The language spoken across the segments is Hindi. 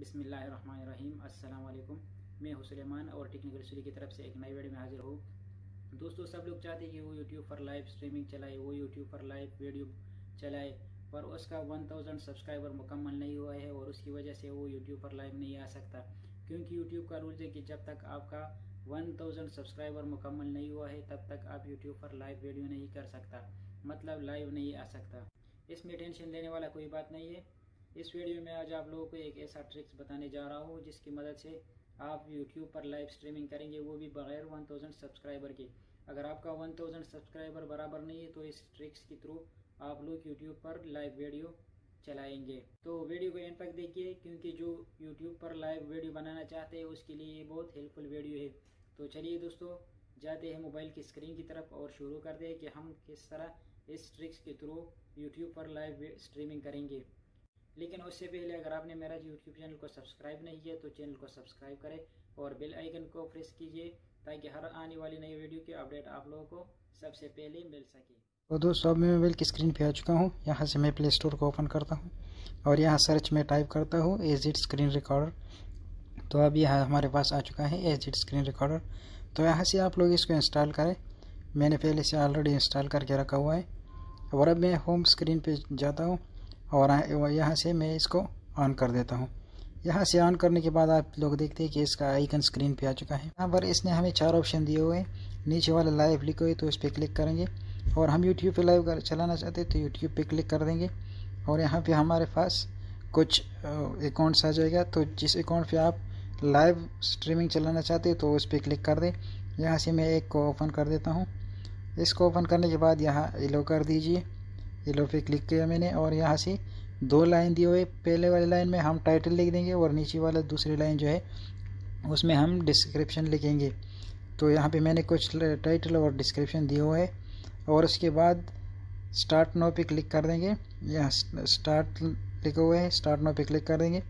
बिसमीम वालेकुम मैं हुसैमान और टेक्निकल स्टूडियो की तरफ़ से एक नई वीडियो में हाजिर हूँ। दोस्तों, सब लोग चाहते हैं कि वो यूट्यूब पर लाइव स्ट्रीमिंग चलाए, वो यूट्यूब पर लाइव वीडियो चलाए, पर उसका 1000 सब्सक्राइबर मुकम्मल नहीं हुआ है और उसकी वजह से वो यूट्यूब पर लाइव नहीं आ सकता। क्योंकि यूट्यूब का रूल है कि जब तक आपका 1000 सब्सक्राइबर मुकम्मल नहीं हुआ है, तब तक आप यूट्यूब पर लाइव वीडियो नहीं कर सकता मतलब लाइव नहीं आ सकता। इसमें टेंशन लेने वाला कोई बात नहीं है। इस वीडियो में आज आप लोगों को एक ऐसा ट्रिक्स बताने जा रहा हूँ, जिसकी मदद से आप यूट्यूब पर लाइव स्ट्रीमिंग करेंगे, वो भी बगैर 1000 सब्सक्राइबर के। अगर आपका 1000 सब्सक्राइबर बराबर नहीं है तो इस ट्रिक्स के थ्रू आप लोग यूट्यूब पर लाइव वीडियो चलाएँगे। तो वीडियो को एंड तक देखिए, क्योंकि जो यूट्यूब पर लाइव वीडियो बनाना चाहते हैं, उसके लिए ये बहुत हेल्पफुल वीडियो है। तो चलिए दोस्तों, जाते हैं मोबाइल की स्क्रीन की तरफ़ और शुरू करते हैं कि हम किस तरह इस ट्रिक्स के थ्रू यूट्यूब पर लाइव स्ट्रीमिंग करेंगे। लेकिन उससे पहले अगर आपने मेरा यूट्यूब चैनल को सब्सक्राइब नहीं किया तो चैनल को सब्सक्राइब करें और बेल आइकन को प्रेस कीजिए, ताकि हर आने वाली नई वीडियो की अपडेट आप लोगों को सबसे पहले मिल सके। तो दोस्तों, अब मैं मोबाइल की स्क्रीन पे आ चुका हूँ। यहाँ से मैं प्ले स्टोर को ओपन करता हूँ और यहाँ सर्च में टाइप करता हूँ एजिट स्क्रीन रिकॉर्डर तो अब यह हमारे पास आ चुका है एजिट स्क्रीन रिकॉर्डर तो यहाँ से आप लोग इसको इंस्टॉल करें। मैंने पहले से ऑलरेडी इंस्टॉल करके रखा हुआ है और अब मैं होम स्क्रीन पे जाता हूँ। और यहाँ से मैं इसको ऑन कर देता हूँ। यहाँ से ऑन करने के बाद आप लोग देखते हैं कि इसका आइकन स्क्रीन पे आ चुका है। यहाँ पर इसने हमें चार ऑप्शन दिए हुए हैं। नीचे वाला लाइव लिखे हुए तो इस पर क्लिक करेंगे। और हम यूट्यूब पे लाइव चलाना चाहते हैं तो यूट्यूब पे क्लिक कर देंगे। और यहाँ पे हमारे पास कुछ अकाउंट्स आ जाएगा। तो जिस अकाउंट पे आप लाइव स्ट्रीमिंग चलाना चाहते हैं तो उस पर क्लिक कर दें। यहाँ से मैं एक को ओपन कर देता हूँ। इसको ओपन करने के बाद यहाँ येलो कर दीजिए। येलो पे क्लिक किया मैंने और यहाँ से दो लाइन दिए हुए। पहले वाली लाइन में हम टाइटल लिख देंगे और नीचे वाला दूसरी लाइन जो है, उसमें हम डिस्क्रिप्शन लिखेंगे। तो यहाँ पे मैंने कुछ टाइटल और डिस्क्रिप्शन दिए हुए और उसके बाद स्टार्ट नो पे क्लिक कर देंगे। यहाँ स्टार्ट लिखे हुए हैं स्टार्ट नो पे क्लिक कर देंगे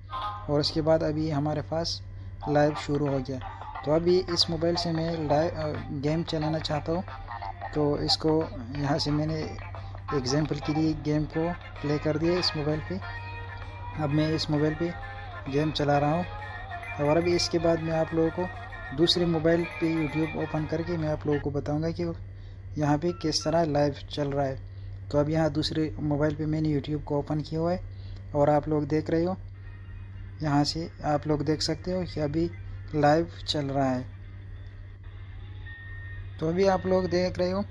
और उसके बाद अभी हमारे पास लाइव शुरू हो गया। तो अभी इस मोबाइल से मैं लाइव गेम चलाना चाहता हूँ। तो इसको यहाँ से मैंने एग्ज़ाम्पल के लिए गेम को प्ले कर दिया इस मोबाइल पे। अब मैं इस मोबाइल पे गेम चला रहा हूँ। और अभी इसके बाद मैं आप लोगों को दूसरे मोबाइल पे यूट्यूब ओपन करके मैं आप लोगों को बताऊँगा कि यहाँ पे किस तरह लाइव चल रहा है। तो अब यहाँ दूसरे मोबाइल पे मैंने यूट्यूब को ओपन किया हुआ है। और आप लोग देख रहे हो, यहाँ से आप लोग देख सकते हो कि अभी लाइव चल रहा है। तो अभी आप लोग देख रहे हो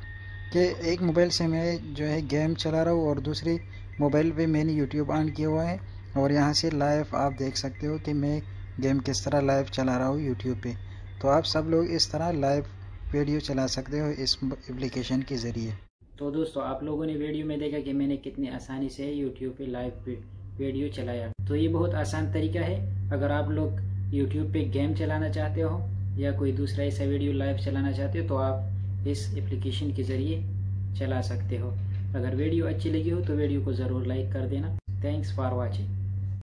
कि एक मोबाइल से मैं जो है गेम चला रहा हूँ और दूसरी मोबाइल पे मैंने यूट्यूब ऑन किया हुआ है और यहाँ से लाइव आप देख सकते हो कि मैं गेम किस तरह लाइव चला रहा हूँ यूट्यूब पे। तो आप सब लोग इस तरह लाइव वीडियो चला सकते हो इस एप्लीकेशन के ज़रिए। तो दोस्तों, आप लोगों ने वीडियो में देखा कि मैंने कितनी आसानी से यूट्यूब पे लाइव वीडियो चलाया। तो ये बहुत आसान तरीका है। अगर आप लोग यूट्यूब पे गेम चलाना चाहते हो या कोई दूसरा ऐसा वीडियो लाइव चलाना चाहते हो तो आप इस एप्लीकेशन के ज़रिए चला सकते हो। अगर वीडियो अच्छी लगी हो तो वीडियो को ज़रूर लाइक कर देना। Thanks for watching